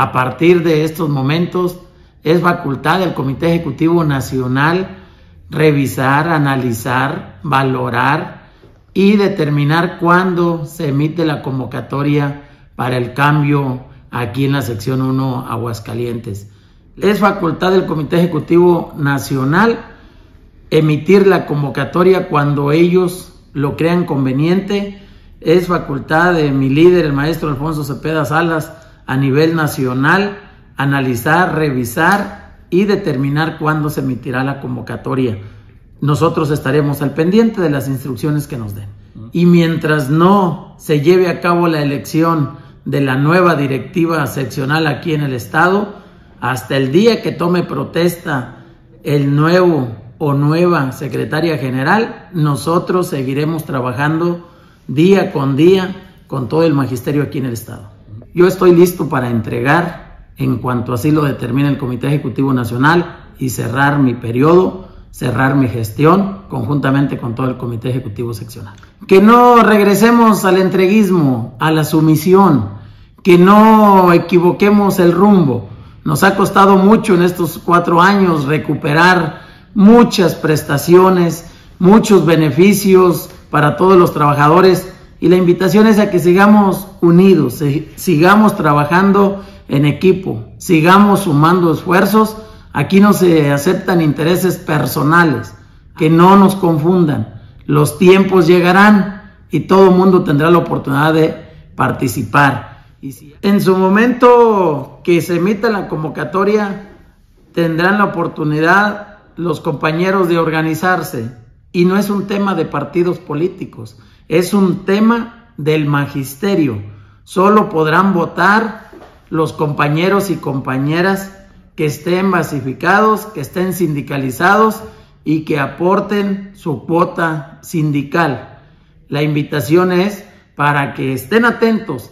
A partir de estos momentos es facultad del Comité Ejecutivo Nacional revisar, analizar, valorar y determinar cuándo se emite la convocatoria para el cambio aquí en la sección 1 Aguascalientes. Es facultad del Comité Ejecutivo Nacional emitir la convocatoria cuando ellos lo crean conveniente. Es facultad de mi líder, el maestro Alfonso Cepeda Salas, a nivel nacional, analizar, revisar y determinar cuándo se emitirá la convocatoria. Nosotros estaremos al pendiente de las instrucciones que nos den. Y mientras no se lleve a cabo la elección de la nueva directiva seccional aquí en el estado, hasta el día que tome protesta el nuevo o nueva secretaria general, nosotros seguiremos trabajando día con día con todo el magisterio aquí en el Estado. Yo estoy listo para entregar, en cuanto así lo determine el Comité Ejecutivo Nacional, y cerrar mi periodo, cerrar mi gestión, conjuntamente con todo el Comité Ejecutivo Seccional. Que no regresemos al entreguismo, a la sumisión, que no equivoquemos el rumbo. Nos ha costado mucho en estos cuatro años recuperar muchas prestaciones, muchos beneficios para todos los trabajadores y la invitación es a que sigamos unidos, sigamos trabajando en equipo, sigamos sumando esfuerzos. Aquí no se aceptan intereses personales, que no nos confundan. Los tiempos llegarán y todo el mundo tendrá la oportunidad de participar. En su momento que se emita la convocatoria, tendrán la oportunidad los compañeros de organizarse. Y no es un tema de partidos políticos, es un tema del magisterio. Solo podrán votar los compañeros y compañeras que estén basificados, que estén sindicalizados y que aporten su cuota sindical. La invitación es para que estén atentos